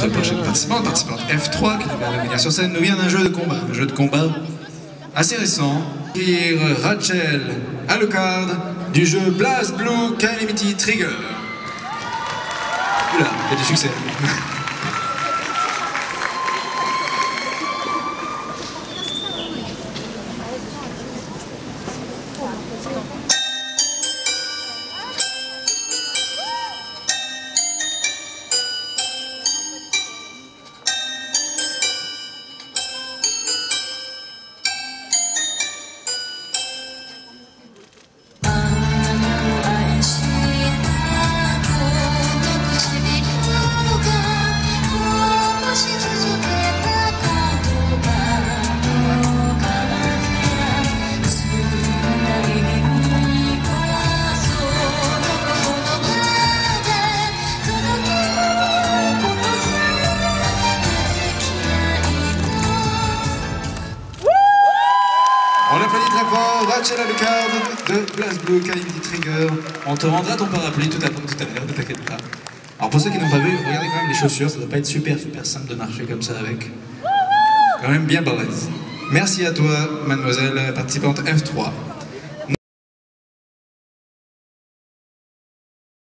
Notre prochaine participante, participante F3, qui va venir sur scène, nous vient d'un jeu de combat. Un jeu de combat assez récent. Kir Rachel Alucard du jeu Blast Blue Calamity Trigger. Oula, il y a du succès. On te rendra ton parapluie tout à, tout à l'heure, ne t'inquiète pas. Alors pour ceux qui n'ont pas vu, regardez quand même les chaussures, ça doit pas être super super simple de marcher comme ça avec. Quand même bien balèze. Merci à toi, mademoiselle participante F3.